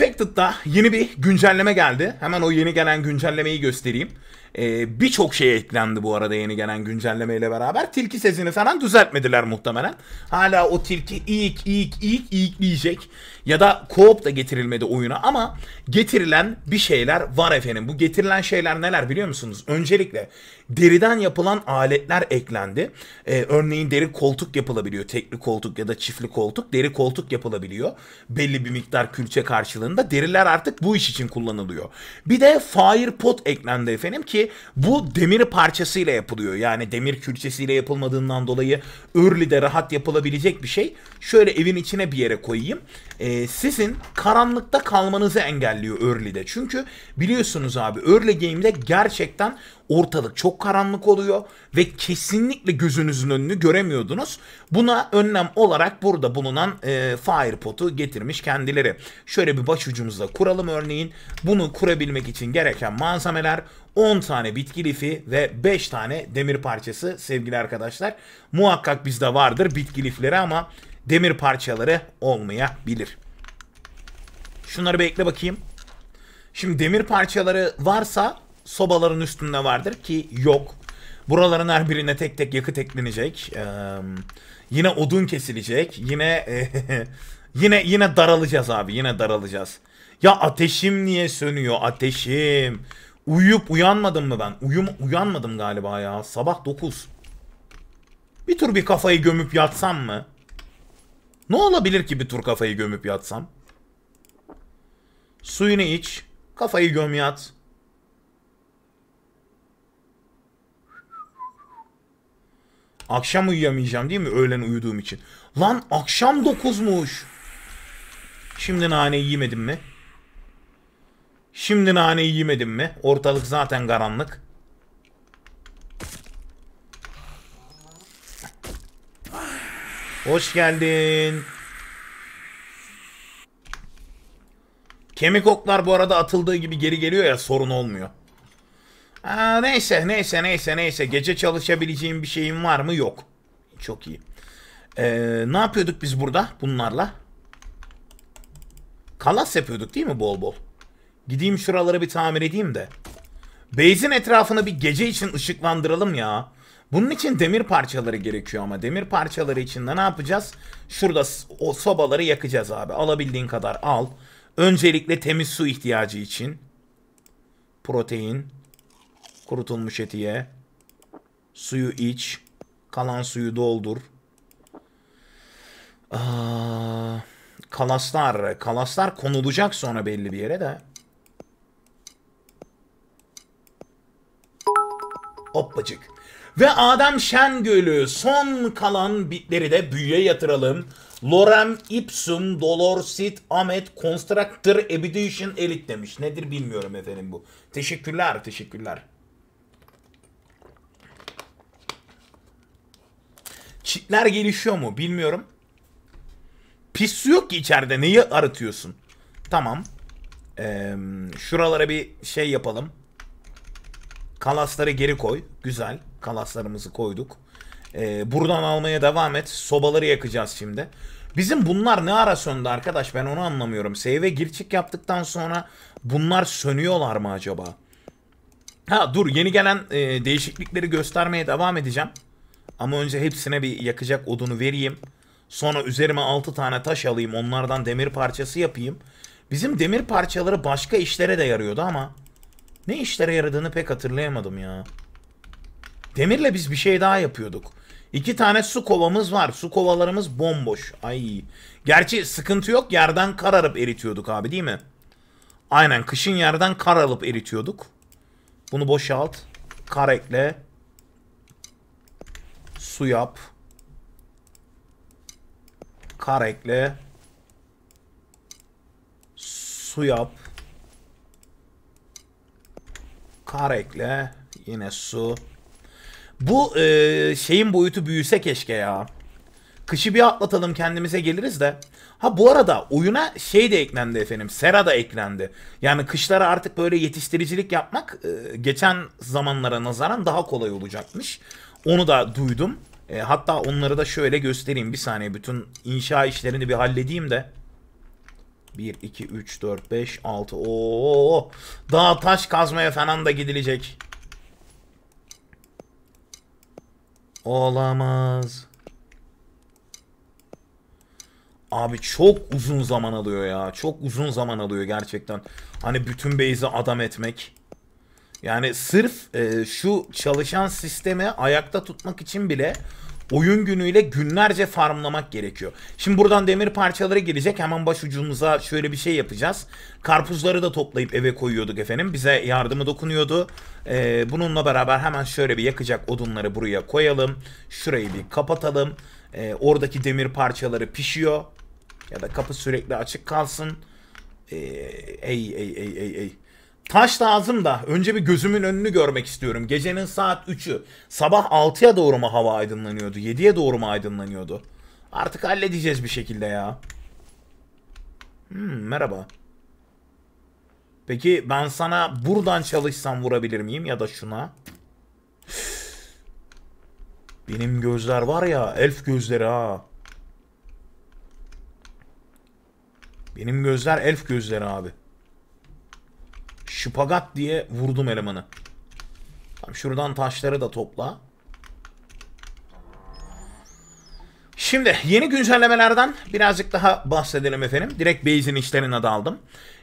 Infected'da yeni bir güncelleme geldi. Hemen o yeni gelen güncellemeyi göstereyim. Ee, Birçok şey eklendi bu arada yeni gelen güncellemeyle beraber. Tilki sesini falan düzeltmediler muhtemelen. Hala o tilki ilk ilk ilk ilk diyecek. Ya da co-op da getirilmedi oyuna ama getirilen bir şeyler var efendim. Bu getirilen şeyler neler biliyor musunuz? Öncelikle deriden yapılan aletler eklendi. Ee, örneğin deri koltuk yapılabiliyor. Tekli koltuk ya da çiftli koltuk. Deri koltuk yapılabiliyor. Belli bir miktar külçe karşılığında. Deriler artık bu iş için kullanılıyor. Bir de fire pot eklendi efendim ki bu demir parçasıyla yapılıyor. Yani demir külçesiyle yapılmadığından dolayı early'de rahat yapılabilecek bir şey. Şöyle evin içine bir yere koyayım. Ee, sizin karanlıkta kalmanızı engelliyor early'de. Çünkü biliyorsunuz abi early game'de gerçekten ortalık çok karanlık oluyor ve kesinlikle gözünüzün önünü göremiyordunuz. Buna önlem olarak burada bulunan e, Firepot'u getirmiş kendileri. Şöyle bir başucumuzda kuralım örneğin. Bunu kurabilmek için gereken malzemeler 10 tane bitki lifi ve 5 tane demir parçası sevgili arkadaşlar. Muhakkak bizde vardır bitki lifleri ama demir parçaları olmayabilir. Şunları bekle bakayım. Şimdi demir parçaları varsa sobaların üstünde vardır ki yok. Buraların her birine tek tek yakıt eklenecek. Ee, yine odun kesilecek. Yine yine yine daralacağız abi. Yine daralacağız. Ya ateşim niye sönüyor? Ateşim. Uyuyup uyanmadım mı ben? Uyum uyanmadım galiba ya. Sabah 9. Bir tur bir kafayı gömüp yatsam mı? Ne olabilir ki bir tur kafayı gömüp yatsam? Suyunu iç. Kafayı göm yat. Akşam uyuyamayacağım değil mi? Öğlen uyuduğum için. Lan akşam 9'muş. Şimdi naneyi yemedim mi? Şimdi naneyi yemedim mi? Ortalık zaten karanlık. Hoş geldin. Kemik oklar bu arada atıldığı gibi geri geliyor ya sorun olmuyor. Aa, neyse neyse neyse neyse gece çalışabileceğim bir şeyim var mı yok. Çok iyi. Ee, ne yapıyorduk biz burada bunlarla? Kalas yapıyorduk değil mi bol bol? Gideyim şuraları bir tamir edeyim de. Base'in etrafını bir gece için ışıklandıralım ya. Bunun için demir parçaları gerekiyor ama demir parçaları için de ne yapacağız? Şurada o sobaları yakacağız abi. Alabildiğin kadar al. Öncelikle temiz su ihtiyacı için. Protein. Kurutulmuş etiye. Suyu iç. Kalan suyu doldur. Aa, kalaslar. Kalaslar konulacak sonra belli bir yere de. Hoppacık. Ve Adem Şengöl'ü son kalan bitleri de büyüye yatıralım. Lorem ipsum dolor sit amet constructor ebedition elit demiş. Nedir bilmiyorum efendim bu. Teşekkürler, teşekkürler. Çitler gelişiyor mu bilmiyorum. Pis su yok ki içeride. Neyi arıtıyorsun? Tamam. Ee, şuralara bir şey yapalım. Kalasları geri koy. Güzel. Kalaslarımızı koyduk. Ee, buradan almaya devam et. Sobaları yakacağız şimdi. Bizim bunlar ne ara söndü arkadaş ben onu anlamıyorum. Save'e gir çık yaptıktan sonra bunlar sönüyorlar mı acaba? Ha dur yeni gelen e, değişiklikleri göstermeye devam edeceğim. Ama önce hepsine bir yakacak odunu vereyim. Sonra üzerime 6 tane taş alayım. Onlardan demir parçası yapayım. Bizim demir parçaları başka işlere de yarıyordu ama ne işlere yaradığını pek hatırlayamadım ya. Demirle biz bir şey daha yapıyorduk. İki tane su kovamız var. Su kovalarımız bomboş. Ay. Gerçi sıkıntı yok. Yerden kar alıp eritiyorduk abi değil mi? Aynen. Kışın yerden kar alıp eritiyorduk. Bunu boşalt. Kar ekle. Su yap. Kar ekle. Su yap. Kar ekle. Yine su. Bu e, şeyin boyutu büyüse keşke ya. Kışı bir atlatalım kendimize geliriz de. Ha bu arada oyuna şey de eklendi efendim. Sera da eklendi. Yani kışlara artık böyle yetiştiricilik yapmak e, geçen zamanlara nazaran daha kolay olacakmış. Onu da duydum. E, hatta onları da şöyle göstereyim. Bir saniye bütün inşa işlerini bir halledeyim de. 1, 2, 3, 4, 5, 6. Oo, daha taş kazmaya falan da gidilecek. Olamaz. Abi çok uzun zaman alıyor ya. Çok uzun zaman alıyor gerçekten. Hani bütün base'i adam etmek. Yani sırf e, şu çalışan sistemi ayakta tutmak için bile oyun günüyle günlerce farmlamak gerekiyor. Şimdi buradan demir parçaları gelecek. Hemen başucumuza şöyle bir şey yapacağız. Karpuzları da toplayıp eve koyuyorduk efendim. Bize yardımı dokunuyordu. Ee, bununla beraber hemen şöyle bir yakacak odunları buraya koyalım. Şurayı bir kapatalım. Ee, oradaki demir parçaları pişiyor. Ya da kapı sürekli açık kalsın. Ee, ey ey ey ey ey. Taş lazım da önce bir gözümün önünü görmek istiyorum. Gecenin saat 3'ü. Sabah 6'ya doğru mu hava aydınlanıyordu? 7'ye doğru mu aydınlanıyordu? Artık halledeceğiz bir şekilde ya. Hmm, merhaba. Peki ben sana buradan çalışsam vurabilir miyim ya da şuna? Benim gözler var ya elf gözleri ha. Benim gözler elf gözleri abi. Şıpagat diye vurdum elemanı. Şuradan taşları da topla. Şimdi yeni güncellemelerden birazcık daha bahsedelim efendim. Direkt base'in işlerine daldım.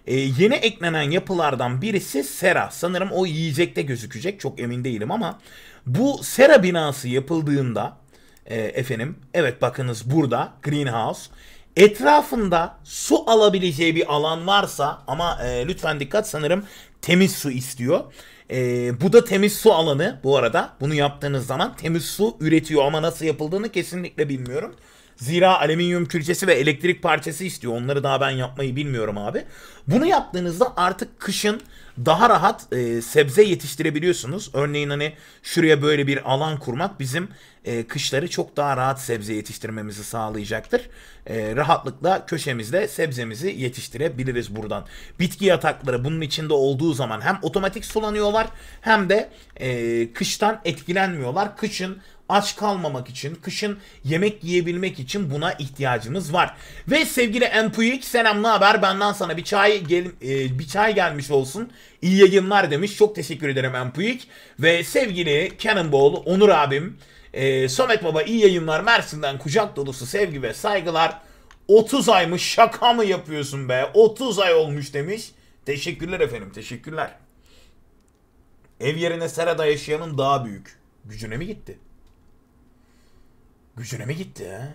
Ee, yeni eklenen yapılardan birisi Sera. Sanırım o yiyecekte gözükecek. Çok emin değilim ama bu Sera binası yapıldığında e, efendim evet bakınız burada greenhouse etrafında su alabileceği bir alan varsa ama e, lütfen dikkat sanırım temiz su istiyor. E, bu da temiz su alanı bu arada. Bunu yaptığınız zaman temiz su üretiyor ama nasıl yapıldığını kesinlikle bilmiyorum. Zira alüminyum külçesi ve elektrik parçası istiyor. Onları daha ben yapmayı bilmiyorum abi. Bunu yaptığınızda artık kışın daha rahat e, sebze yetiştirebiliyorsunuz. Örneğin hani şuraya böyle bir alan kurmak bizim e, kışları çok daha rahat sebze yetiştirmemizi sağlayacaktır. E, rahatlıkla köşemizde sebzemizi yetiştirebiliriz buradan. Bitki yatakları bunun içinde olduğu zaman hem otomatik sulanıyorlar hem de e, kıştan etkilenmiyorlar. Kışın aç kalmamak için, kışın yemek yiyebilmek için buna ihtiyacımız var. Ve sevgili Empuyik selam ne haber? Benden sana bir çay gel, e, bir çay gelmiş olsun. İyi yayınlar demiş. Çok teşekkür ederim Empuyik. Ve sevgili Cannonball, Onur abim, e, Samet Baba iyi yayınlar. Mersin'den kucak dolusu sevgi ve saygılar. 30 aymış şaka mı yapıyorsun be? 30 ay olmuş demiş. Teşekkürler efendim teşekkürler. Ev yerine serada yaşayanın daha büyük. Gücüne mi gitti? Gücüne mi gitti ha?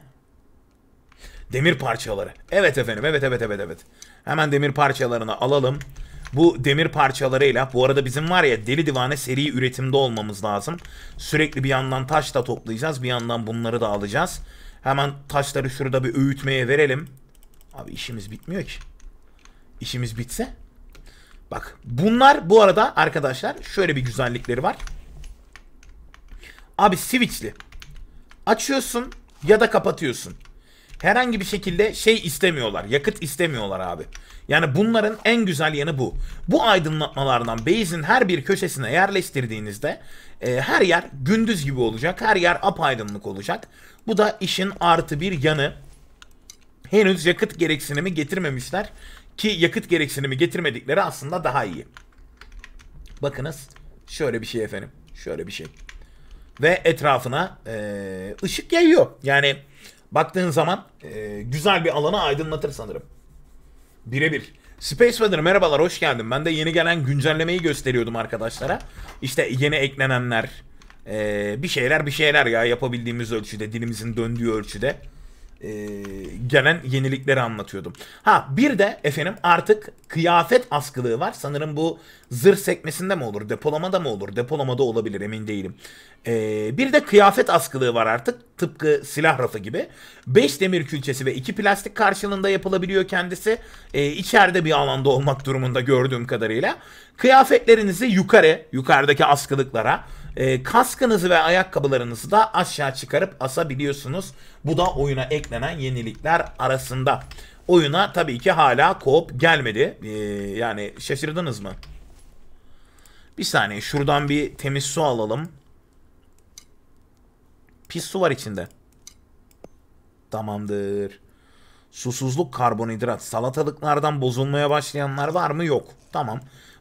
Demir parçaları. Evet efendim evet evet evet evet. Hemen demir parçalarını alalım. Bu demir parçalarıyla bu arada bizim var ya deli divane seri üretimde olmamız lazım. Sürekli bir yandan taş da toplayacağız bir yandan bunları da alacağız. Hemen taşları şurada bir öğütmeye verelim. Abi işimiz bitmiyor ki. İşimiz bitse. Bak bunlar bu arada arkadaşlar şöyle bir güzellikleri var. Abi switchli. Açıyorsun ya da kapatıyorsun. Herhangi bir şekilde şey istemiyorlar. Yakıt istemiyorlar abi. Yani bunların en güzel yanı bu. Bu aydınlatmalardan base'in her bir köşesine yerleştirdiğinizde e, her yer gündüz gibi olacak. Her yer apaydınlık olacak. Bu da işin artı bir yanı. Henüz yakıt gereksinimi getirmemişler. Ki yakıt gereksinimi getirmedikleri aslında daha iyi. Bakınız şöyle bir şey efendim. Şöyle bir şey. Ve etrafına e, ışık yayıyor. Yani baktığın zaman e, güzel bir alanı aydınlatır sanırım. Birebir. Space Weather merhabalar hoş geldin. Ben de yeni gelen güncellemeyi gösteriyordum arkadaşlara. İşte yeni eklenenler, ee, bir şeyler bir şeyler ya yapabildiğimiz ölçüde, dilimizin döndüğü ölçüde e, gelen yenilikleri anlatıyordum. Ha bir de efendim artık kıyafet askılığı var. Sanırım bu zırh sekmesinde mi olur, depolamada mı olur? Depolamada olabilir emin değilim. Ee, bir de kıyafet askılığı var artık. Tıpkı silah rafı gibi. 5 demir külçesi ve 2 plastik karşılığında yapılabiliyor kendisi. Ee, içeride bir alanda olmak durumunda gördüğüm kadarıyla. Kıyafetlerinizi yukarı, yukarıdaki askılıklara e, kaskınızı ve ayakkabılarınızı da aşağı çıkarıp asabiliyorsunuz. Bu da oyuna eklenen yenilikler arasında. Oyuna tabii ki hala koop gelmedi. E, yani şaşırdınız mı? Bir saniye şuradan bir temiz su alalım. Pis su var içinde. Tamamdır. Susuzluk karbonhidrat. Salatalıklardan bozulmaya başlayanlar var mı? Yok. Tamam.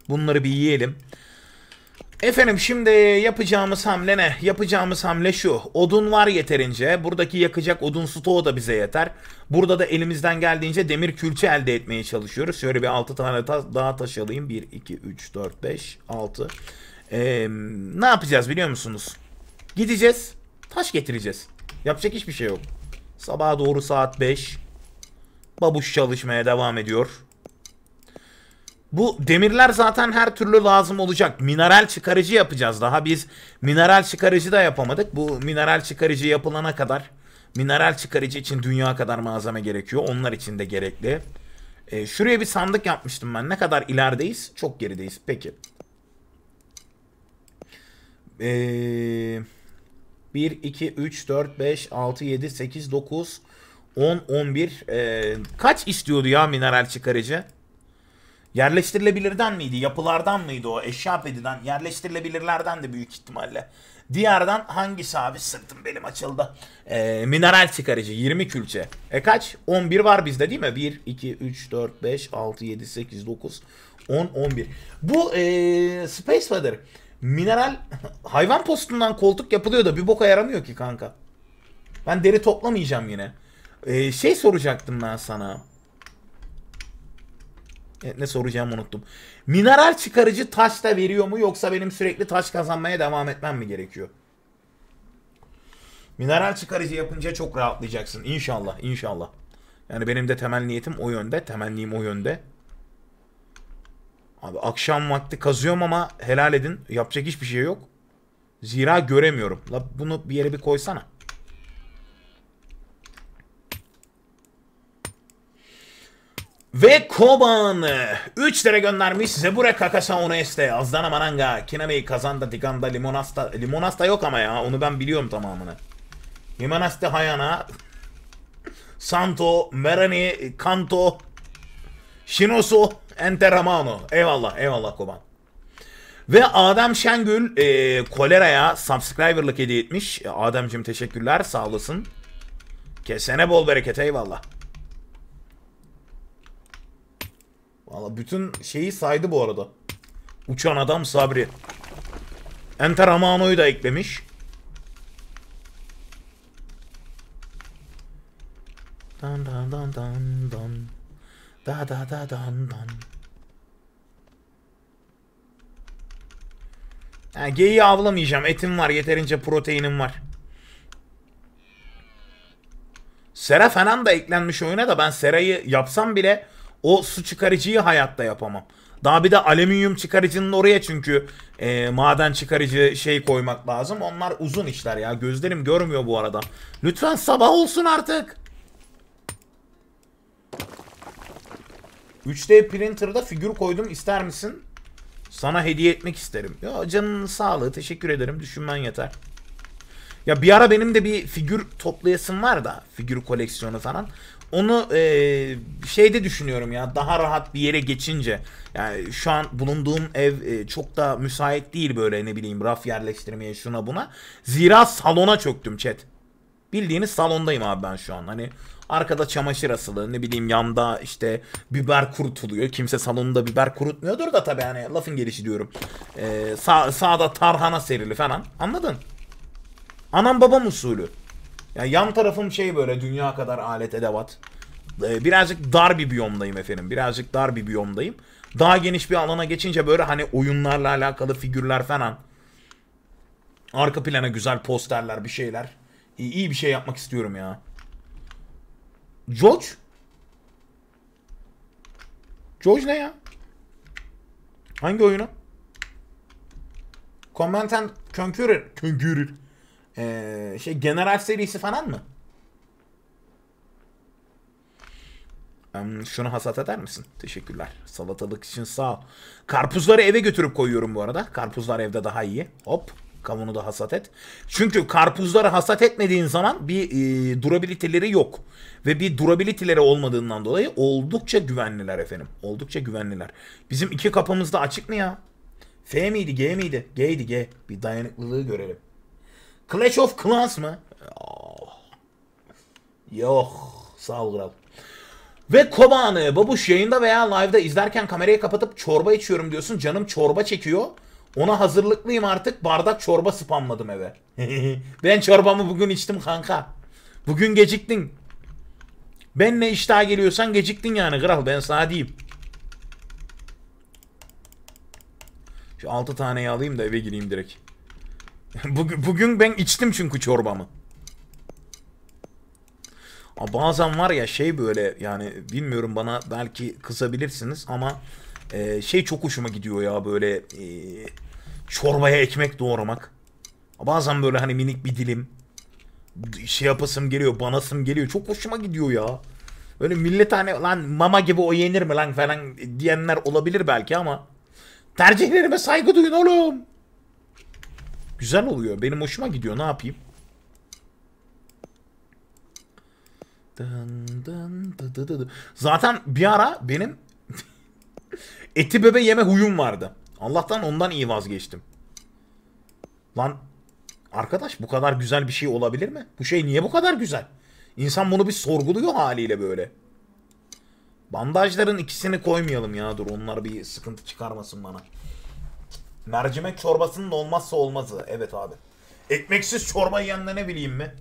Bunları bir yiyelim. Efendim şimdi yapacağımız hamle ne? Yapacağımız hamle şu. Odun var yeterince. Buradaki yakacak odun stoğu da bize yeter. Burada da elimizden geldiğince demir külçe elde etmeye çalışıyoruz. Şöyle bir 6 tane ta daha taş alayım. 1, 2, 3, 4, 5, 6. Ee, ne yapacağız biliyor musunuz? Gideceğiz. Taş getireceğiz. Yapacak hiçbir şey yok. Sabaha doğru saat 5. Babuş çalışmaya devam ediyor. Bu demirler zaten her türlü lazım olacak. Mineral çıkarıcı yapacağız. Daha biz mineral çıkarıcı da yapamadık. Bu mineral çıkarıcı yapılana kadar mineral çıkarıcı için dünya kadar malzeme gerekiyor. Onlar için de gerekli. Ee, şuraya bir sandık yapmıştım ben. Ne kadar ilerideyiz? Çok gerideyiz. Peki. Ee, 1, 2, 3, 4, 5, 6, 7, 8, 9, 10, 11. Ee, kaç istiyordu ya mineral çıkarıcı? Yerleştirilebilirden miydi? Yapılardan mıydı o? Eşya pediden. Yerleştirilebilirlerden de büyük ihtimalle. Diğerden hangisi abi? Sırtım benim açıldı. Ee, mineral çıkarıcı 20 külçe. E kaç? 11 var bizde değil mi? 1, 2, 3, 4, 5, 6, 7, 8, 9, 10, 11. Bu ee, Space Weather mineral hayvan postundan koltuk yapılıyor da bir boka yaramıyor ki kanka. Ben deri toplamayacağım yine. Ee, şey soracaktım ben sana. Ne soracağımı unuttum. Mineral çıkarıcı taş da veriyor mu yoksa benim sürekli taş kazanmaya devam etmem mi gerekiyor? Mineral çıkarıcı yapınca çok rahatlayacaksın. İnşallah, inşallah. Yani benim de temel niyetim o yönde. Temennim o yönde. Abi akşam vakti kazıyorum ama helal edin. Yapacak hiçbir şey yok. Zira göremiyorum. La bunu bir yere bir koysana. Ve Koban 3 lira göndermiş Zebure Kakasa Oneste Azdana Mananga Kinamei Kazanda Diganda Limonasta Limonasta yok ama ya onu ben biliyorum tamamını Limonasta Hayana Santo Merani Kanto Shinosu Enteramano Eyvallah eyvallah Koban ve Adem Şengül e, koleraya subscriberlık hediye etmiş. Ademciğim teşekkürler sağ olasın. Kesene bol bereket eyvallah. Valla bütün şeyi saydı bu arada. Uçan adam Sabri. Enter Amano'yu da eklemiş. Dan dan dan dan dan. Da da da dan dan. Yani geyiği avlamayacağım. Etim var. Yeterince proteinim var. Sera falan da eklenmiş oyuna da ben Sera'yı yapsam bile o su çıkarıcıyı hayatta yapamam. Daha bir de alüminyum çıkarıcının oraya çünkü e, maden çıkarıcı şey koymak lazım. Onlar uzun işler ya. Gözlerim görmüyor bu arada. Lütfen sabah olsun artık. 3D printer'da figür koydum ister misin? Sana hediye etmek isterim. Ya canın sağlığı teşekkür ederim. Düşünmen yeter. Ya bir ara benim de bir figür toplayasım var da. Figür koleksiyonu falan. Onu e, şeyde düşünüyorum ya daha rahat bir yere geçince. Yani şu an bulunduğum ev e, çok da müsait değil böyle ne bileyim raf yerleştirmeye şuna buna. Zira salona çöktüm chat. Bildiğiniz salondayım abi ben şu an. Hani arkada çamaşır asılı ne bileyim yanda işte biber kurutuluyor. Kimse salonunda biber kurutmuyordur da tabii hani lafın gelişi diyorum. Ee, sağ, sağda tarhana serili falan. Anladın? Anam babam usulü. Yani yan tarafım şey böyle dünya kadar alet edevat. Ee, birazcık dar bir biyomdayım efendim. Birazcık dar bir biyomdayım. Daha geniş bir alana geçince böyle hani oyunlarla alakalı figürler falan. Arka plana güzel posterler bir şeyler. İyi, iyi bir şey yapmak istiyorum ya. George? George ne ya? Hangi oyunu? Command and Conqueror. Ee, şey General serisi falan mı? Şunu hasat eder misin? Teşekkürler. Salatalık için sağ ol. Karpuzları eve götürüp koyuyorum bu arada. Karpuzlar evde daha iyi. Hop. Kavunu da hasat et. Çünkü karpuzları hasat etmediğin zaman bir e, durabiliteleri yok. Ve bir durabiliteleri olmadığından dolayı oldukça güvenliler efendim. Oldukça güvenliler. Bizim iki kapımız da açık mı ya? F miydi G miydi? G'ydi G. Bir dayanıklılığı görelim. Clash of Clans mı? Oh. Yok. Sağ ol kral. Ve Koban'ı babuş yayında veya live'da izlerken kamerayı kapatıp çorba içiyorum diyorsun. Canım çorba çekiyor. Ona hazırlıklıyım artık. Bardak çorba spamladım eve. ben çorbamı bugün içtim kanka. Bugün geciktin. Ben ne iştah geliyorsan geciktin yani kral ben sana diyeyim. Şu 6 taneyi alayım da eve gireyim direkt. bugün, ben içtim çünkü çorbamı. Bazen var ya şey böyle yani bilmiyorum bana belki kızabilirsiniz ama e, şey çok hoşuma gidiyor ya böyle e, çorbaya ekmek doğramak. Bazen böyle hani minik bir dilim şey yapasım geliyor, banasım geliyor. Çok hoşuma gidiyor ya. Öyle millet hani lan mama gibi o yenir mi lan falan diyenler olabilir belki ama tercihlerime saygı duyun oğlum. Güzel oluyor. Benim hoşuma gidiyor. Ne yapayım? Dın dın dı dı dı dı. Zaten bir ara benim eti bebe yeme huyum vardı. Allah'tan ondan iyi vazgeçtim. Lan arkadaş bu kadar güzel bir şey olabilir mi? Bu şey niye bu kadar güzel? İnsan bunu bir sorguluyor haliyle böyle. Bandajların ikisini koymayalım ya dur onlar bir sıkıntı çıkarmasın bana. Mercimek çorbasının olmazsa olmazı. Evet abi. Ekmeksiz çorba yiyenle ne bileyim mi?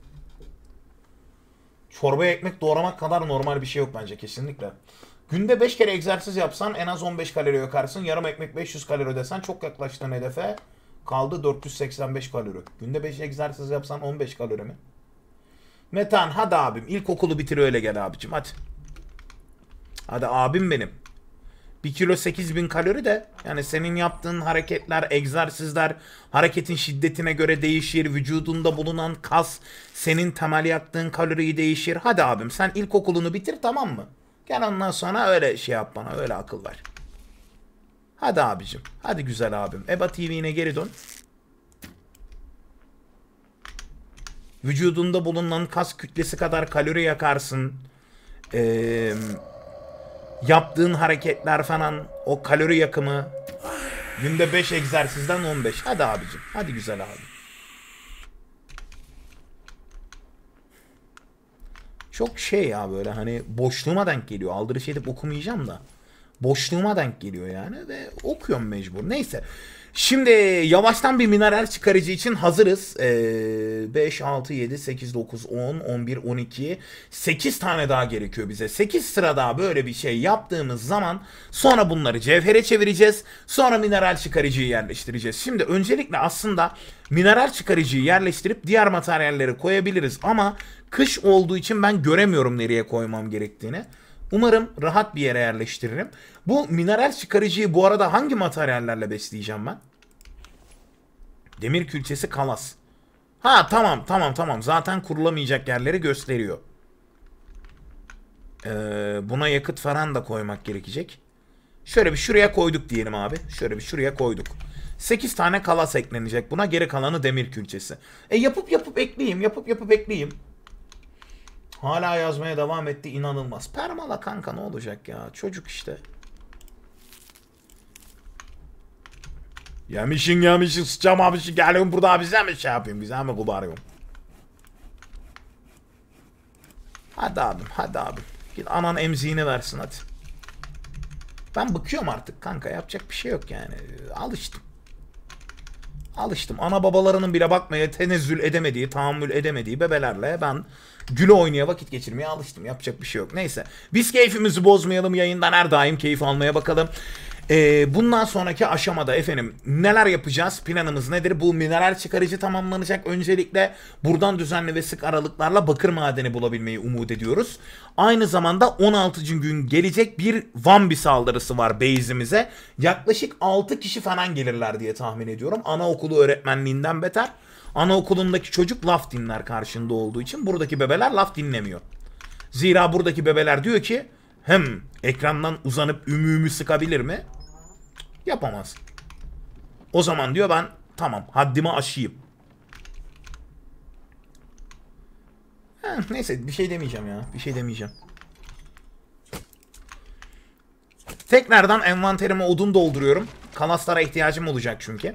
Çorbaya ekmek doğramak kadar normal bir şey yok bence kesinlikle. Günde 5 kere egzersiz yapsan en az 15 kalori yakarsın. Yarım ekmek 500 kalori desen çok yaklaştın hedefe. Kaldı 485 kalori. Günde 5 egzersiz yapsan 15 kalori mi? Metan hadi abim ilkokulu bitir öyle gel abicim hadi. Hadi abim benim. 1 kilo 8000 kalori de yani senin yaptığın hareketler, egzersizler hareketin şiddetine göre değişir. Vücudunda bulunan kas senin temel yaktığın kaloriyi değişir. Hadi abim sen ilkokulunu bitir tamam mı? Gel ondan sonra öyle şey yap bana öyle akıl ver. Hadi abicim. Hadi güzel abim. EBA TV'ne geri dön. Vücudunda bulunan kas kütlesi kadar kalori yakarsın. Eee yaptığın hareketler falan o kalori yakımı günde 5 egzersizden 15. Hadi abicim. Hadi güzel abi. Çok şey ya böyle hani boşluğuma denk geliyor. Aldırış edip okumayacağım da. Boşluğuma denk geliyor yani ve okuyorum mecbur. Neyse. Şimdi yavaştan bir mineral çıkarıcı için hazırız. Ee, 5, 6, 7, 8, 9, 10, 11, 12, 8 tane daha gerekiyor bize. 8 sıra daha böyle bir şey yaptığımız zaman sonra bunları cevhere çevireceğiz. Sonra mineral çıkarıcıyı yerleştireceğiz. Şimdi öncelikle aslında mineral çıkarıcıyı yerleştirip diğer materyalleri koyabiliriz. Ama kış olduğu için ben göremiyorum nereye koymam gerektiğini. Umarım rahat bir yere yerleştiririm. Bu mineral çıkarıcıyı bu arada hangi materyallerle besleyeceğim ben? Demir külçesi kalas. Ha tamam tamam tamam zaten kurulamayacak yerleri gösteriyor. Ee, buna yakıt falan da koymak gerekecek. Şöyle bir şuraya koyduk diyelim abi. Şöyle bir şuraya koyduk. 8 tane kalas eklenecek buna. Geri kalanı demir külçesi. E yapıp yapıp ekleyeyim. Yapıp yapıp ekleyeyim. Hala yazmaya devam etti inanılmaz. Permala kanka ne olacak ya? Çocuk işte. Yemişin yemişin sıçam abişin geliyorum burada bize mi şey yapayım bize mi kubarıyorum? Hadi abim hadi abim. Git anan emziğini versin hadi. Ben bıkıyorum artık kanka yapacak bir şey yok yani. Alıştım. Alıştım. Ana babalarının bile bakmaya tenezzül edemediği, tahammül edemediği bebelerle ben güle oynaya vakit geçirmeye alıştım. Yapacak bir şey yok. Neyse. Biz keyfimizi bozmayalım. Yayından her daim keyif almaya bakalım. Ee, bundan sonraki aşamada efendim neler yapacağız? Planımız nedir? Bu mineral çıkarıcı tamamlanacak. Öncelikle buradan düzenli ve sık aralıklarla bakır madeni bulabilmeyi umut ediyoruz. Aynı zamanda 16. gün gelecek bir Vambi saldırısı var base'imize. Yaklaşık 6 kişi falan gelirler diye tahmin ediyorum. Anaokulu öğretmenliğinden beter. Anaokulundaki çocuk laf dinler karşında olduğu için buradaki bebeler laf dinlemiyor. Zira buradaki bebeler diyor ki hem ekrandan uzanıp ümümü sıkabilir mi? Yapamaz. O zaman diyor ben tamam haddimi aşayım. Heh, neyse bir şey demeyeceğim ya. Bir şey demeyeceğim. Tekrardan envanterime odun dolduruyorum. Kalaslara ihtiyacım olacak çünkü.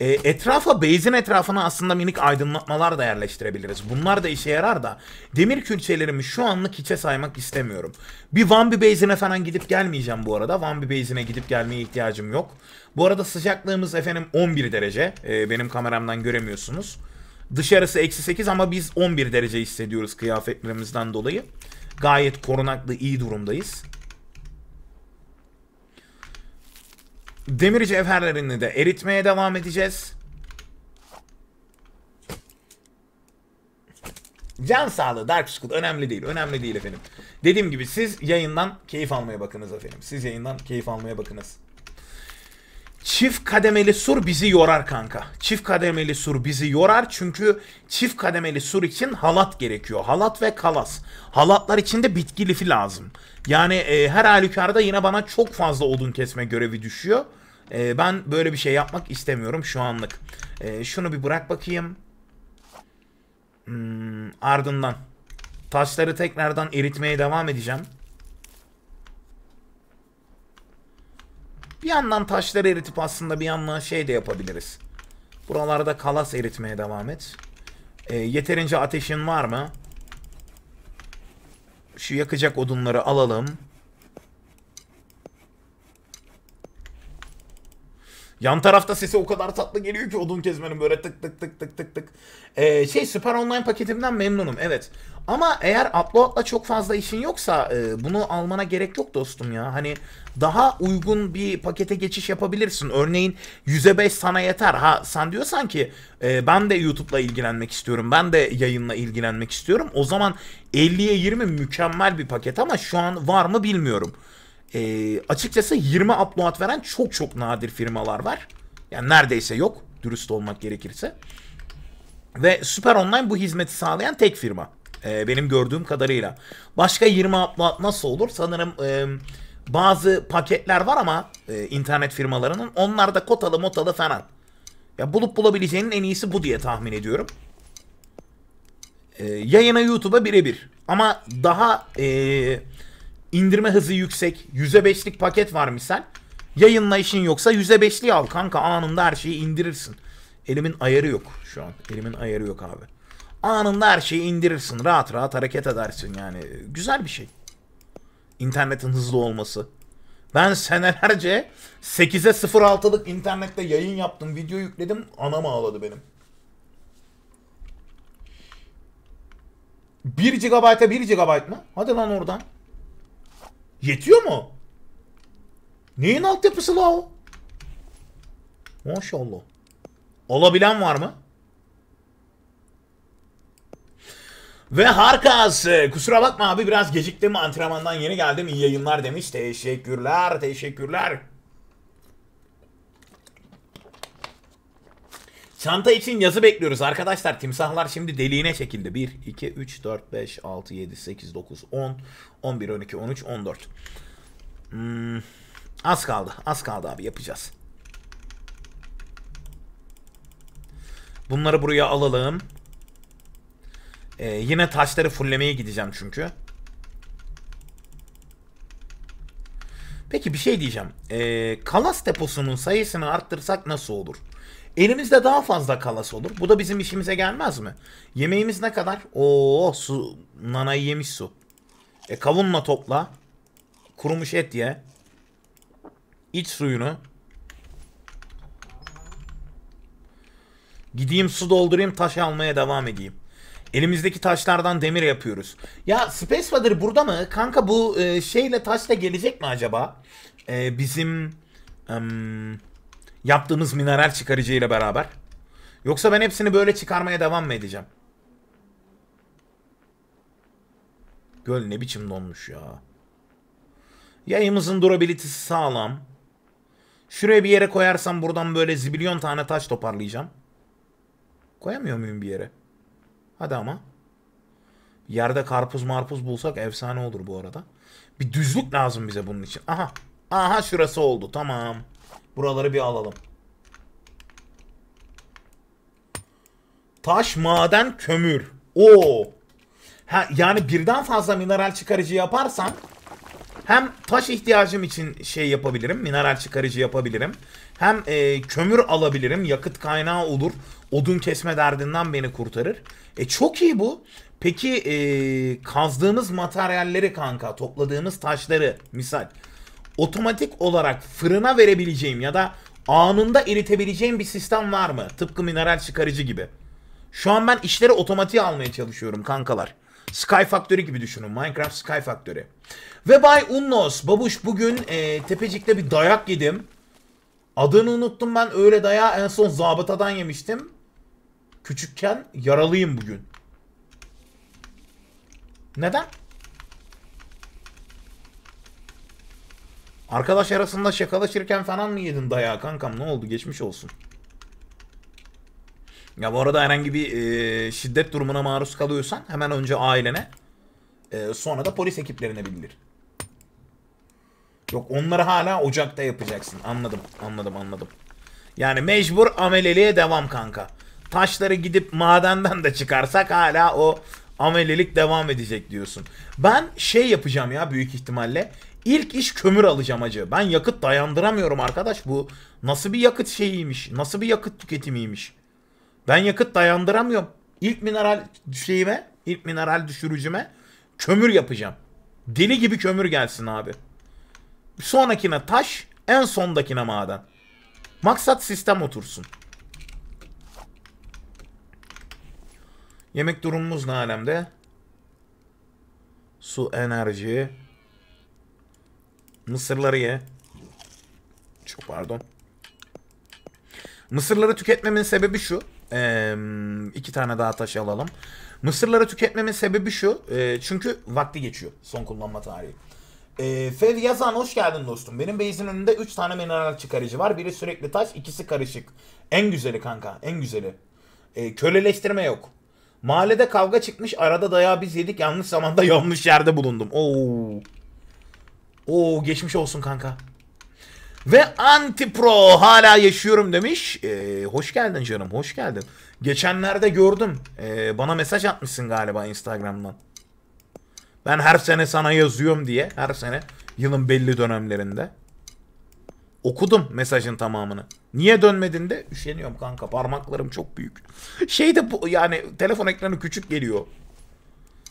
E, etrafa, base'in etrafına aslında minik aydınlatmalar da yerleştirebiliriz. Bunlar da işe yarar da demir külçelerimi şu anlık hiçe saymak istemiyorum. Bir Vambi base'ine falan gidip gelmeyeceğim bu arada. Vambi base'ine gidip gelmeye ihtiyacım yok. Bu arada sıcaklığımız efendim 11 derece. E, benim kameramdan göremiyorsunuz. Dışarısı eksi 8 ama biz 11 derece hissediyoruz kıyafetlerimizden dolayı. Gayet korunaklı iyi durumdayız. Demir cevherlerini de eritmeye devam edeceğiz. Can sağlığı Dark School önemli değil. Önemli değil efendim. Dediğim gibi siz yayından keyif almaya bakınız efendim. Siz yayından keyif almaya bakınız. Çift kademeli sur bizi yorar kanka. Çift kademeli sur bizi yorar çünkü çift kademeli sur için halat gerekiyor. Halat ve kalas. Halatlar için de bitki lifi lazım. Yani e, her halükarda yine bana çok fazla odun kesme görevi düşüyor. E, ben böyle bir şey yapmak istemiyorum şu anlık. E, şunu bir bırak bakayım. Hmm, ardından taşları tekrardan eritmeye devam edeceğim. Bir yandan taşları eritip aslında bir yandan şey de yapabiliriz. Buralarda kalas eritmeye devam et. E, yeterince ateşin var mı? Şu yakacak odunları alalım. Yan tarafta sesi o kadar tatlı geliyor ki odun kesmenin böyle tık tık tık tık tık tık. Ee, şey süper online paketimden memnunum evet. Ama eğer uploadla çok fazla işin yoksa e, bunu almana gerek yok dostum ya. Hani daha uygun bir pakete geçiş yapabilirsin. Örneğin 100'e 5 sana yeter. Ha sen diyorsan ki e, ben de YouTube'la ilgilenmek istiyorum. Ben de yayınla ilgilenmek istiyorum. O zaman 50'ye 20 mükemmel bir paket ama şu an var mı bilmiyorum. E, açıkçası 20 upload veren çok çok nadir firmalar var. Yani neredeyse yok dürüst olmak gerekirse. Ve Süper Online bu hizmeti sağlayan tek firma. E, benim gördüğüm kadarıyla. Başka 20 upload nasıl olur? Sanırım e, bazı paketler var ama e, internet firmalarının onlar da kotalı motalı falan. Ya bulup bulabileceğinin en iyisi bu diye tahmin ediyorum. E, yayına YouTube'a birebir. Ama daha e, indirme hızı yüksek. %5'lik paket var misal. Yayınla işin yoksa %5'liği al kanka anında her şeyi indirirsin. Elimin ayarı yok şu an. Elimin ayarı yok abi. Anında her şeyi indirirsin. Rahat rahat hareket edersin yani. Güzel bir şey. İnternetin hızlı olması. Ben senelerce 8'e 06'lık internette yayın yaptım. Video yükledim. Anam ağladı benim. 1 GB'a 1 GB mı? Hadi lan oradan. Yetiyor mu? Neyin altyapısı la o? Maşallah. Olabilen var mı? Ve Harkas kusura bakma abi biraz geciktim antrenmandan yeni geldim iyi yayınlar demiş. Teşekkürler teşekkürler. Çanta için yazı bekliyoruz arkadaşlar. Timsahlar şimdi deliğine çekildi. 1, 2, 3, 4, 5, 6, 7, 8, 9, 10, 11, 12, 13, 14. Hmm, az kaldı. Az kaldı abi yapacağız. Bunları buraya alalım. Ee, yine taşları fullemeye gideceğim çünkü. Peki bir şey diyeceğim. Ee, kalas deposunun sayısını arttırsak nasıl olur? Elimizde daha fazla kalas olur. Bu da bizim işimize gelmez mi? Yemeğimiz ne kadar? Oo su. Nanayı yemiş su. E kavunla topla. Kurumuş et ye. İç suyunu. Gideyim su doldurayım taş almaya devam edeyim. Elimizdeki taşlardan demir yapıyoruz. Ya Space Father burada mı? Kanka bu e, şeyle taşla gelecek mi acaba? E, bizim um, yaptığımız mineral çıkarıcı ile beraber. Yoksa ben hepsini böyle çıkarmaya devam mı edeceğim? Göl ne biçim donmuş ya. Yayımızın durabilitesi sağlam. Şuraya bir yere koyarsam buradan böyle zibilyon tane taş toparlayacağım. Koyamıyor muyum bir yere? Hadi ama. Yerde karpuz marpuz bulsak efsane olur bu arada. Bir düzlük lazım bize bunun için. Aha. Aha şurası oldu. Tamam. Buraları bir alalım. Taş, maden, kömür. Oo. Ha, yani birden fazla mineral çıkarıcı yaparsan Hem taş ihtiyacım için şey yapabilirim. Mineral çıkarıcı yapabilirim. Hem e, kömür alabilirim. Yakıt kaynağı olur. Odun kesme derdinden beni kurtarır. E çok iyi bu. Peki e, kazdığımız materyalleri kanka, topladığımız taşları misal otomatik olarak fırına verebileceğim ya da anında eritebileceğim bir sistem var mı? Tıpkı mineral çıkarıcı gibi. Şu an ben işleri otomatiğe almaya çalışıyorum kankalar. Sky Factory gibi düşünün. Minecraft Sky Factory. Ve Bay Unnos. Babuş bugün e, Tepecik'te bir dayak yedim. Adını unuttum ben. Öyle dayağı en son zabıtadan yemiştim. Küçükken yaralıyım bugün. Neden? Arkadaş arasında şakalaşırken falan mı yedin dayağı kankam? Ne oldu? Geçmiş olsun. Ya bu arada herhangi bir e, şiddet durumuna maruz kalıyorsan hemen önce ailene e, sonra da polis ekiplerine bildir. Yok onları hala ocakta yapacaksın. Anladım anladım anladım. Yani mecbur ameleliğe devam kanka. Taşları gidip madenden de çıkarsak hala o amelelik devam edecek diyorsun. Ben şey yapacağım ya büyük ihtimalle. İlk iş kömür alacağım acı. Ben yakıt dayandıramıyorum arkadaş. Bu nasıl bir yakıt şeyiymiş? Nasıl bir yakıt tüketimiymiş? Ben yakıt dayandıramıyorum. İlk mineral şeyime, ilk mineral düşürücüme kömür yapacağım. Deli gibi kömür gelsin abi. Sonrakine taş, en sondakine maden. Maksat sistem otursun. Yemek durumumuz ne alemde? Su, enerji. Mısırları ye. Çok pardon. Mısırları tüketmemin sebebi şu. Ee, iki tane daha taş alalım. Mısırları tüketmemin sebebi şu. E, çünkü vakti geçiyor. Son kullanma tarihi. E, Fev Yazan hoş geldin dostum. Benim base'in önünde 3 tane mineral çıkarıcı var. Biri sürekli taş, ikisi karışık. En güzeli kanka, en güzeli. E, köleleştirme yok. Mahallede kavga çıkmış. Arada dayağı biz yedik. Yanlış zamanda yanlış yerde bulundum. Oo. Oo geçmiş olsun kanka. Ve Antipro hala yaşıyorum demiş. Ee, hoş geldin canım, hoş geldin. Geçenlerde gördüm. Ee, bana mesaj atmışsın galiba Instagram'dan. Ben her sene sana yazıyorum diye. Her sene yılın belli dönemlerinde. Okudum mesajın tamamını. Niye dönmedin de üşeniyorum kanka parmaklarım çok büyük. Şey de bu yani telefon ekranı küçük geliyor.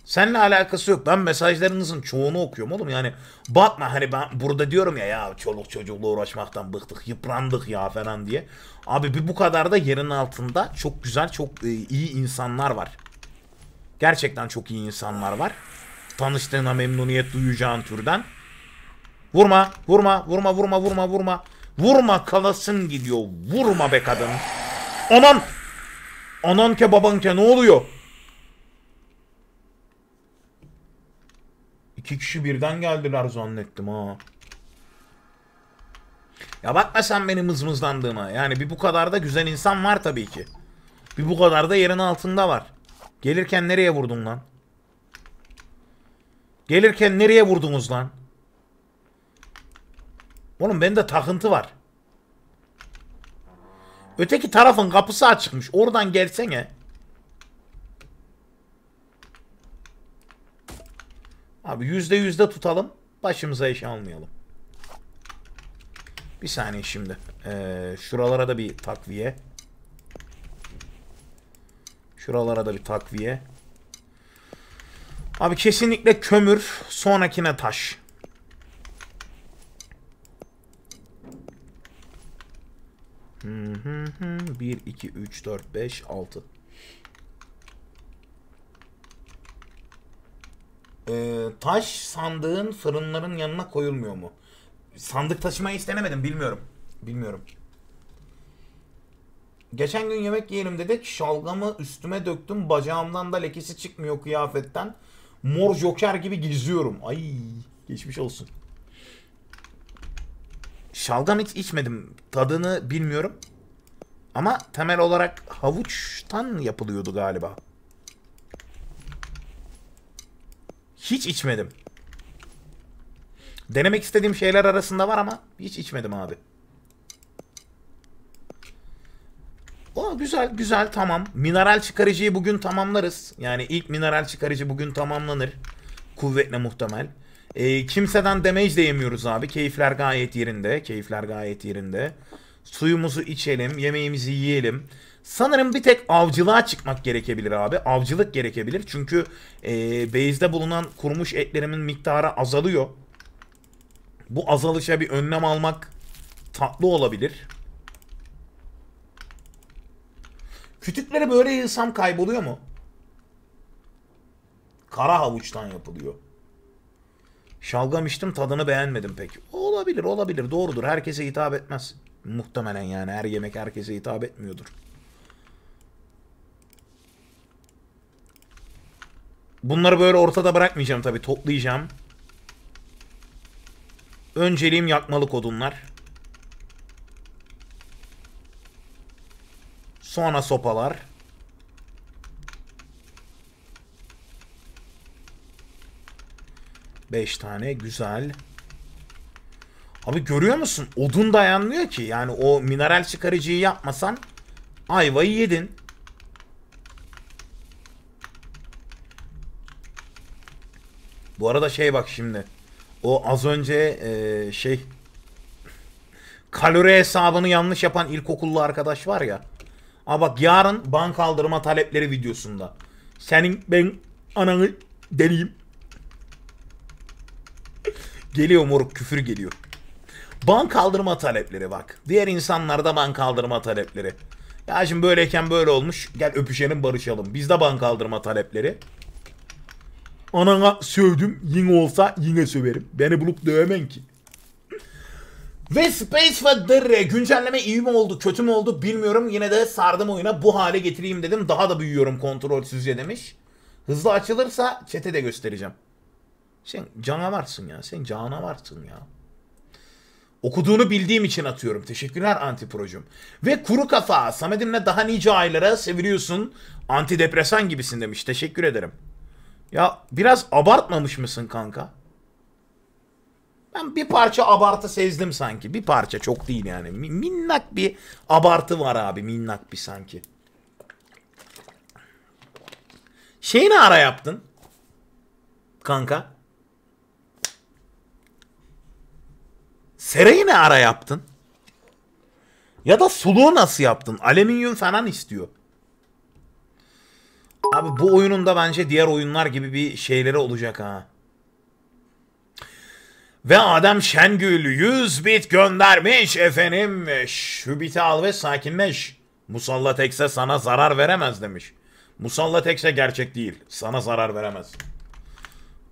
Seninle alakası yok. Ben mesajlarınızın çoğunu okuyorum oğlum. Yani bakma hani ben burada diyorum ya ya çoluk çocukla uğraşmaktan bıktık, yıprandık ya falan diye. Abi bir bu kadar da yerin altında çok güzel, çok e, iyi insanlar var. Gerçekten çok iyi insanlar var. Tanıştığına memnuniyet duyacağın türden. Vurma, vurma, vurma, vurma, vurma, vurma. Vurma kalasın gidiyor. Vurma be kadın. Anan! Anan ke baban ke ne oluyor? İki kişi birden geldiler zannettim ha. Ya bakma sen benim mızmızlandığıma. Yani bir bu kadar da güzel insan var tabii ki. Bir bu kadar da yerin altında var. Gelirken nereye vurdun lan? Gelirken nereye vurdunuz lan? Oğlum bende takıntı var. Öteki tarafın kapısı açıkmış. Oradan gelsene. Abi yüzde yüzde tutalım. Başımıza iş almayalım. Bir saniye şimdi. Ee, şuralara da bir takviye. Şuralara da bir takviye. Abi kesinlikle kömür. Sonrakine taş. Hı hı hı. 1, 2, 3, 4, 5, 6. Ee, taş sandığın fırınların yanına koyulmuyor mu? Sandık taşımayı istenemedim bilmiyorum. Bilmiyorum. Geçen gün yemek yiyelim dedik. Şalgamı üstüme döktüm. Bacağımdan da lekesi çıkmıyor kıyafetten. Mor joker gibi geziyorum. Ay geçmiş olsun. Şalgam hiç içmedim. Tadını bilmiyorum. Ama temel olarak havuçtan yapılıyordu galiba. Hiç içmedim. Denemek istediğim şeyler arasında var ama hiç içmedim abi. O güzel güzel tamam. Mineral çıkarıcıyı bugün tamamlarız. Yani ilk mineral çıkarıcı bugün tamamlanır. Kuvvetle muhtemel. E, kimseden damage de yemiyoruz abi. Keyifler gayet yerinde. Keyifler gayet yerinde. Suyumuzu içelim. Yemeğimizi yiyelim. Sanırım bir tek avcılığa çıkmak gerekebilir abi. Avcılık gerekebilir. Çünkü e, base'de bulunan kurumuş etlerimin miktarı azalıyor. Bu azalışa bir önlem almak tatlı olabilir. Kütükleri böyle yığsam kayboluyor mu? Kara havuçtan yapılıyor. Şalgam içtim tadını beğenmedim pek. Olabilir olabilir doğrudur. Herkese hitap etmez. Muhtemelen yani her yemek herkese hitap etmiyordur. Bunları böyle ortada bırakmayacağım tabi toplayacağım. Önceliğim yakmalık odunlar. Sonra sopalar. Beş tane güzel. Abi görüyor musun? Odun dayanmıyor ki. Yani o mineral çıkarıcıyı yapmasan ayvayı yedin. Bu arada şey bak şimdi. O az önce e, şey kalori hesabını yanlış yapan ilkokullu arkadaş var ya. Aa bak yarın bank kaldırma talepleri videosunda. Senin ben ananı deneyim. geliyor moruk küfür geliyor. Bank kaldırma talepleri bak. Diğer insanlarda bank kaldırma talepleri. Ya şimdi böyleyken böyle olmuş. Gel öpüşelim barışalım. Bizde bank kaldırma talepleri. Anana sövdüm. Yine olsa yine söverim. Beni bulup dövemen ki. Ve Space Fadder güncelleme iyi mi oldu kötü mü oldu bilmiyorum. Yine de sardım oyuna bu hale getireyim dedim. Daha da büyüyorum kontrolsüzce demiş. Hızlı açılırsa çete de göstereceğim. Sen canavarsın ya. Sen canavarsın ya. Okuduğunu bildiğim için atıyorum. Teşekkürler antiprojum. Ve kuru kafa. Samet'imle daha nice aylara seviliyorsun. Antidepresan gibisin demiş. Teşekkür ederim. Ya biraz abartmamış mısın kanka? Ben bir parça abartı sezdim sanki. Bir parça çok değil yani. Minnak bir abartı var abi. Minnak bir sanki. Şeyi ne ara yaptın? Kanka. Sereyi ne ara yaptın? Ya da suluğu nasıl yaptın? Alüminyum falan istiyor. Abi bu oyunun da bence diğer oyunlar gibi bir şeyleri olacak ha. Ve Adem Şengül 100 bit göndermiş efendim. Şu biti al ve sakinleş. Musallat ekse sana zarar veremez demiş. Musallat ekse gerçek değil. Sana zarar veremez.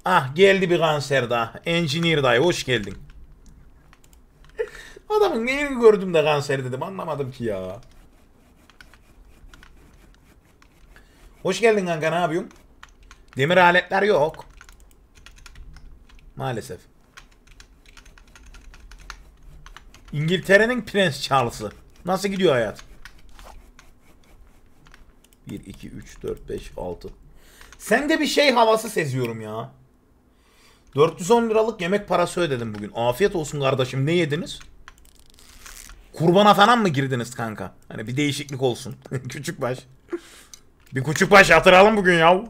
Ah geldi bir kanser daha. Engineer dayı hoş geldin. Adamın neyini gördüm de kanser dedim anlamadım ki ya. Hoş geldin kanka ne yapıyorsun? Demir aletler yok. Maalesef. İngiltere'nin Prens Charles'ı. Nasıl gidiyor hayat? 1, 2, 3, 4, 5, 6. Sen de bir şey havası seziyorum ya. 410 liralık yemek parası ödedim bugün. Afiyet olsun kardeşim. Ne yediniz? Kurbana falan mı girdiniz kanka? Hani bir değişiklik olsun. Küçük baş. Bir küçük baş hatırlayalım bugün ya.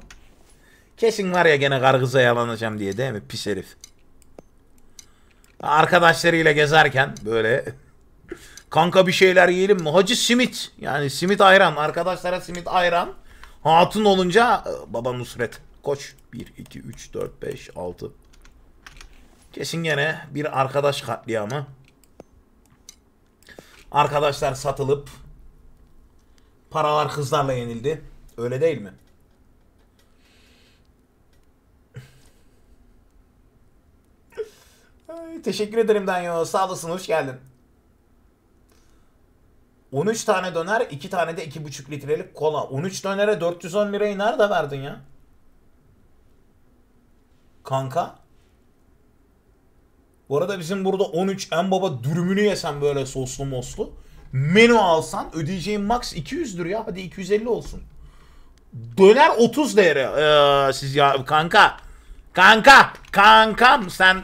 Kesin var ya gene kargıza yalanacağım diye değil mi? Pis herif. Arkadaşlarıyla gezerken böyle kanka bir şeyler yiyelim mi? Hacı simit. Yani simit ayran. Arkadaşlara simit ayran. Hatun olunca e, baba Nusret. Koç. 1, 2, 3, 4, 5, 6. Kesin gene bir arkadaş katliamı. Arkadaşlar satılıp paralar kızlarla yenildi. Öyle değil mi? Ay, teşekkür ederim Danyo. Sağ olasın. Hoş geldin. 13 tane döner, 2 tane de 2,5 litrelik kola. 13 dönere 410 lirayı nerede verdin ya? Kanka. Bu arada bizim burada 13 en baba dürümünü yesen böyle soslu moslu. Menü alsan ödeyeceğin max 200'dür ya. Hadi 250 olsun. Döner 30 lira. Ee, siz ya kanka. Kanka. Kankam sen.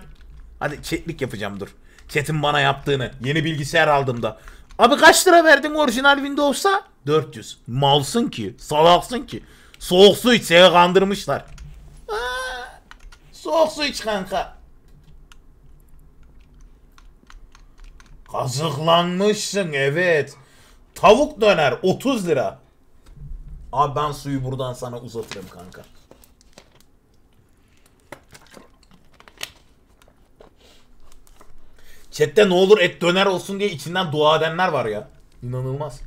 Hadi çetlik yapacağım dur. Çetin bana yaptığını. Yeni bilgisayar aldığımda. Abi kaç lira verdin orijinal Windows'a? 400. Malsın ki. Salaksın ki. Soğuk su iç. Seni kandırmışlar. Aa, soğuk su iç kanka. Kazıklanmışsın evet. Tavuk döner 30 lira. Abi ben suyu buradan sana uzatırım kanka. Chat'te ne olur et döner olsun diye içinden dua edenler var ya. İnanılmaz.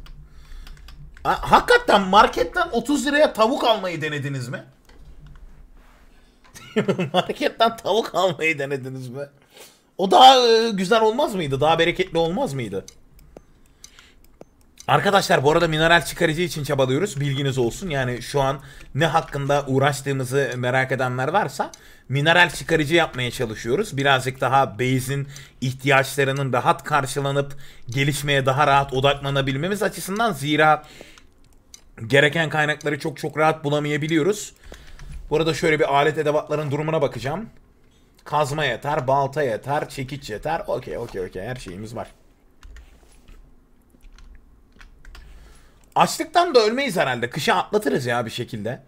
Ha, hakikaten marketten 30 liraya tavuk almayı denediniz mi? marketten tavuk almayı denediniz mi? O daha e, güzel olmaz mıydı? Daha bereketli olmaz mıydı? Arkadaşlar bu arada mineral çıkarıcı için çabalıyoruz. Bilginiz olsun. Yani şu an ne hakkında uğraştığımızı merak edenler varsa mineral çıkarıcı yapmaya çalışıyoruz. Birazcık daha base'in ihtiyaçlarının rahat karşılanıp gelişmeye daha rahat odaklanabilmemiz açısından zira gereken kaynakları çok çok rahat bulamayabiliyoruz. Bu arada şöyle bir alet edevatların durumuna bakacağım. Kazma yeter, balta yeter, çekiç yeter. Okey okey okey her şeyimiz var. Açlıktan da ölmeyiz herhalde. Kışa atlatırız ya bir şekilde.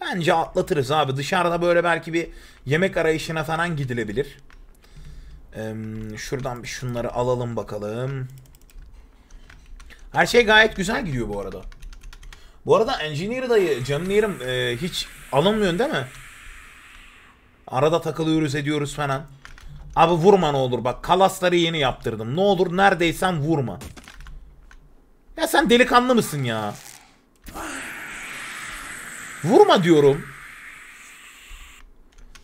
Bence atlatırız abi. Dışarıda böyle belki bir yemek arayışına falan gidilebilir. Ee, şuradan bir şunları alalım bakalım. Her şey gayet güzel gidiyor bu arada. Bu arada Engineer dayı, canım yerim e, hiç alınmıyorsun değil mi? Arada takılıyoruz ediyoruz falan. Abi vurma ne olur bak kalasları yeni yaptırdım. Ne olur neredeysen vurma. Ya sen delikanlı mısın ya? Vurma diyorum.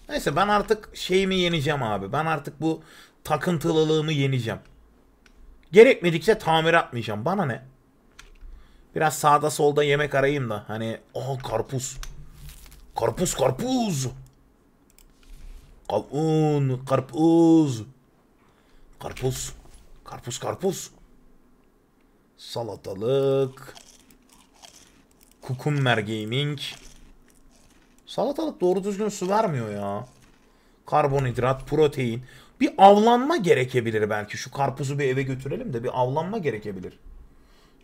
Neyse ben artık şeyimi yeneceğim abi. Ben artık bu takıntılılığımı yeneceğim. Gerekmedikçe tamir atmayacağım. Bana ne? Biraz sağda solda yemek arayayım da. Hani oh karpuz. Karpuz karpuz. Kavun karpuz. Karpuz. Karpuz karpuz. Salatalık. Kukumber Gaming. Salatalık doğru düzgün su vermiyor ya. Karbonhidrat, protein. Bir avlanma gerekebilir belki. Şu karpuzu bir eve götürelim de bir avlanma gerekebilir.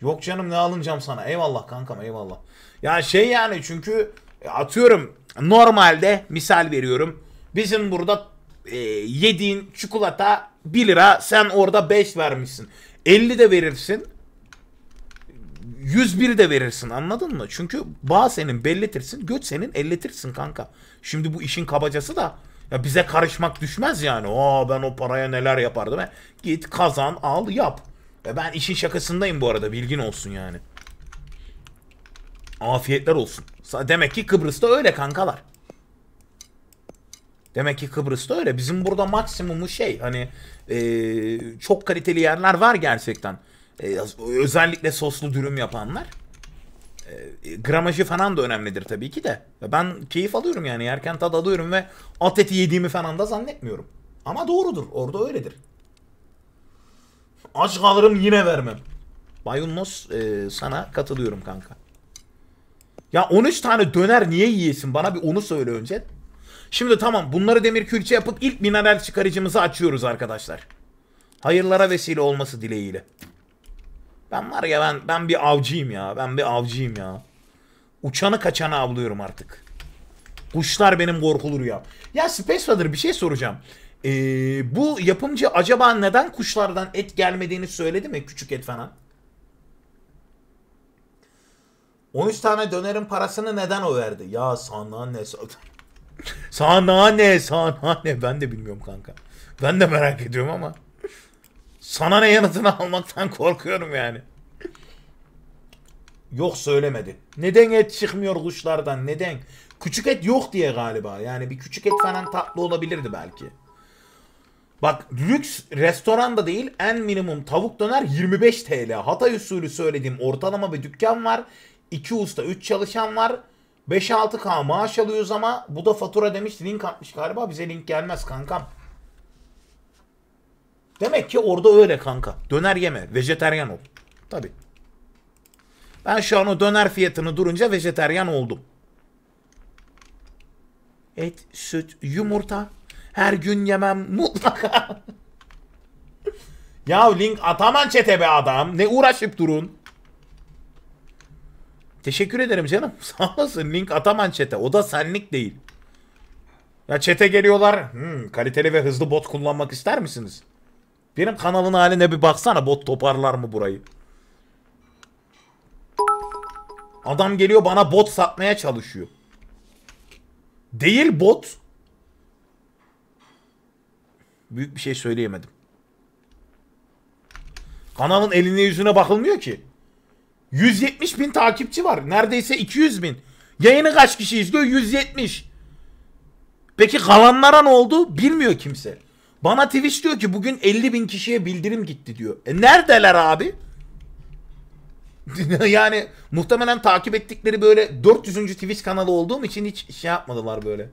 Yok canım ne alınacağım sana. Eyvallah kankam eyvallah. Ya şey yani çünkü e, atıyorum normalde misal veriyorum. Bizim burada e, yediğin çikolata 1 lira sen orada 5 vermişsin. 50 de verirsin. 101 de verirsin anladın mı? Çünkü bağ senin belletirsin, göt senin elletirsin kanka. Şimdi bu işin kabacası da ya bize karışmak düşmez yani. Aa ben o paraya neler yapardım. He. Git kazan al yap. Ve ben işin şakasındayım bu arada bilgin olsun yani. Afiyetler olsun. Demek ki Kıbrıs'ta öyle kankalar. Demek ki Kıbrıs'ta öyle. Bizim burada maksimumu şey hani ee, çok kaliteli yerler var gerçekten. E, özellikle soslu dürüm yapanlar. E, gramajı falan da önemlidir tabii ki de. Ben keyif alıyorum yani yerken tad alıyorum ve at eti yediğimi falan da zannetmiyorum. Ama doğrudur. Orada öyledir. Aç kalırım yine vermem. Bayunnos e, sana katılıyorum kanka. Ya 13 tane döner niye yiyesin? Bana bir onu söyle önce. Şimdi tamam bunları demir külçe yapıp ilk mineral çıkarıcımızı açıyoruz arkadaşlar. Hayırlara vesile olması dileğiyle. Ben var ya ben ben bir avcıyım ya. Ben bir avcıyım ya. Uçanı kaçanı avlıyorum artık. Kuşlar benim korkulur ya. Ya Space Father bir şey soracağım. Ee, bu yapımcı acaba neden kuşlardan et gelmediğini söyledi mi? Küçük et falan. 13 tane dönerin parasını neden o verdi? Ya sana ne sana ne sana ne ben de bilmiyorum kanka. Ben de merak ediyorum ama. Sana ne yanıtını almaktan korkuyorum yani. Yok söylemedi. Neden et çıkmıyor kuşlardan? Neden? Küçük et yok diye galiba. Yani bir küçük et falan tatlı olabilirdi belki. Bak lüks restoran da değil en minimum tavuk döner 25 TL. Hatay usulü söylediğim ortalama bir dükkan var. 2 usta 3 çalışan var. 5-6k maaş alıyoruz ama bu da fatura demiş link atmış galiba bize link gelmez kankam. Demek ki orada öyle kanka. Döner yeme. Vejeteryan ol. Tabi. Ben şu an o döner fiyatını durunca vejeteryan oldum. Et, süt, yumurta. Her gün yemem mutlaka. ya link ataman çete be adam. Ne uğraşıp durun. Teşekkür ederim canım. Sağ olasın. Link ataman çete. O da senlik değil. Ya çete geliyorlar. Hmm, kaliteli ve hızlı bot kullanmak ister misiniz? Benim kanalın haline bir baksana bot toparlar mı burayı? Adam geliyor bana bot satmaya çalışıyor. Değil bot. Büyük bir şey söyleyemedim. Kanalın eline yüzüne bakılmıyor ki. 170 bin takipçi var. Neredeyse 200 bin. Yayını kaç kişi izliyor? 170. Peki kalanlara ne oldu? Bilmiyor kimse. Bana Twitch diyor ki bugün 50 bin kişiye bildirim gitti diyor. E neredeler abi? yani muhtemelen takip ettikleri böyle 400. Twitch kanalı olduğum için hiç şey yapmadılar böyle.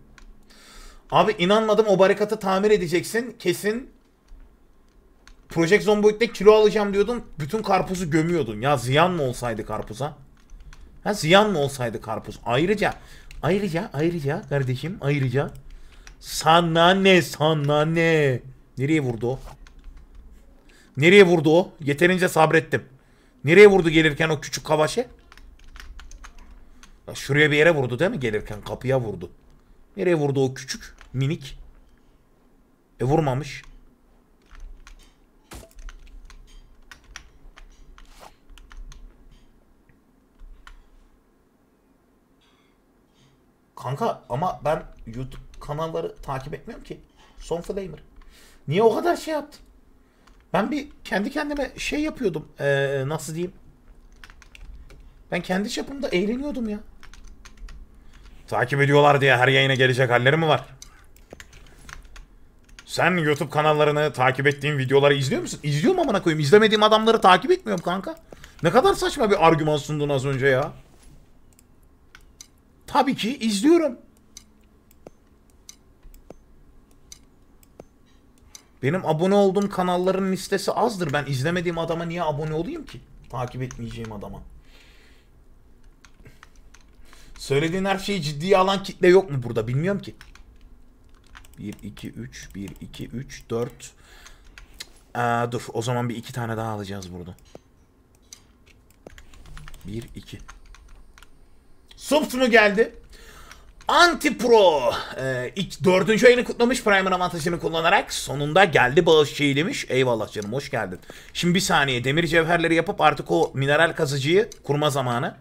Abi inanmadım o barikatı tamir edeceksin. Kesin Project Zomboid'de kilo alacağım diyordun. Bütün karpuzu gömüyordun. Ya ziyan mı olsaydı karpuza? Ha ziyan mı olsaydı karpuz? Ayrıca ayrıca ayrıca kardeşim ayrıca sana ne sana ne? Nereye vurdu o? Nereye vurdu o? Yeterince sabrettim. Nereye vurdu gelirken o küçük kavaşe? Ya şuraya bir yere vurdu değil mi gelirken? Kapıya vurdu. Nereye vurdu o küçük minik? E vurmamış. Kanka ama ben YouTube kanalları takip etmiyorum ki. Son Flamer. Niye o kadar şey yaptın? Ben bir kendi kendime şey yapıyordum. Ee, nasıl diyeyim? Ben kendi çapımda eğleniyordum ya. Takip ediyorlar diye her yayına gelecek halleri mi var? Sen YouTube kanallarını takip ettiğin videoları izliyor musun? İzliyorum amına koyayım. İzlemediğim adamları takip etmiyorum kanka. Ne kadar saçma bir argüman sundun az önce ya. Tabii ki izliyorum. Benim abone olduğum kanalların listesi azdır. Ben izlemediğim adama niye abone olayım ki? Takip etmeyeceğim adama. Söylediğin her şeyi ciddiye alan kitle yok mu burada? Bilmiyorum ki. 1, 2, 3, 1, 2, 3, 4. Aa, dur o zaman bir iki tane daha alacağız burada. 1, 2. Subs mu geldi? Anti Pro ee, ilk dördüncü ayını kutlamış Prime'ın avantajını kullanarak sonunda geldi bağış demiş. Eyvallah canım hoş geldin. Şimdi bir saniye demir cevherleri yapıp artık o mineral kazıcıyı kurma zamanı.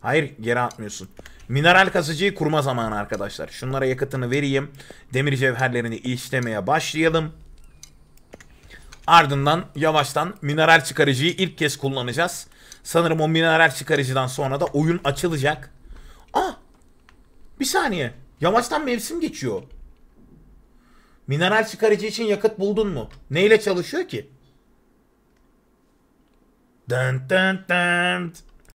Hayır geri atmıyorsun. Mineral kazıcıyı kurma zamanı arkadaşlar. Şunlara yakıtını vereyim. Demir cevherlerini işlemeye başlayalım. Ardından yavaştan mineral çıkarıcıyı ilk kez kullanacağız. Sanırım o mineral çıkarıcıdan sonra da oyun açılacak. Ah bir saniye. Yavaştan mevsim geçiyor. Mineral çıkarıcı için yakıt buldun mu? Neyle çalışıyor ki? Dın dın dın.